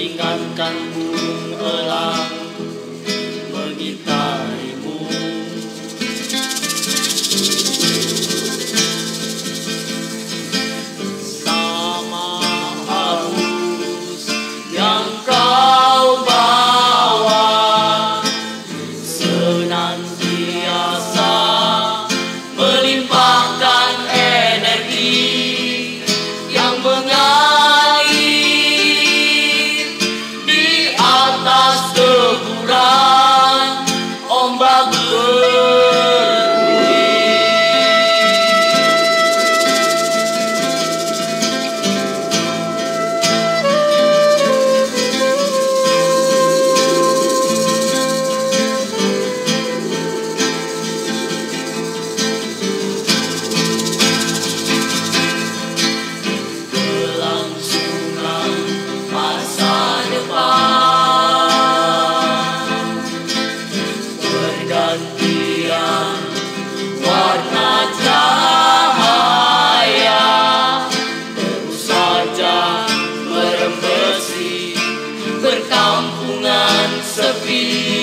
ringankan burung elang. philosophy.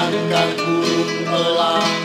sandang burung melang